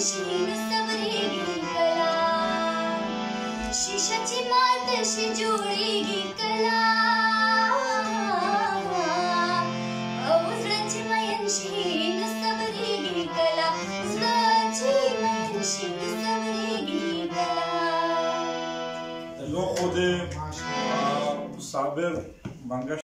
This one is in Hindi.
शिरीन सबरेगी कला शिशाची मातशी जोडेगी कला अवसराची मायन शिरीन सबरेगी कला उजराची मायन शिरीन सबरेगी कला लोग खुद साबिर, मंगेश।